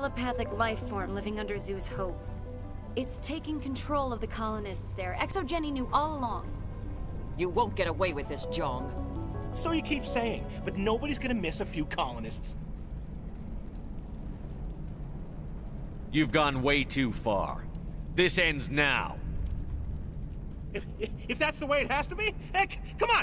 telepathic life form living under Zhu's Hope. It's taking control of the colonists there. ExoGeni knew all along. You won't get away with this, Jeong. So you keep saying, but nobody's gonna miss a few colonists. You've gone way too far. This ends now. If, if, that's the way it has to be, heck, come on!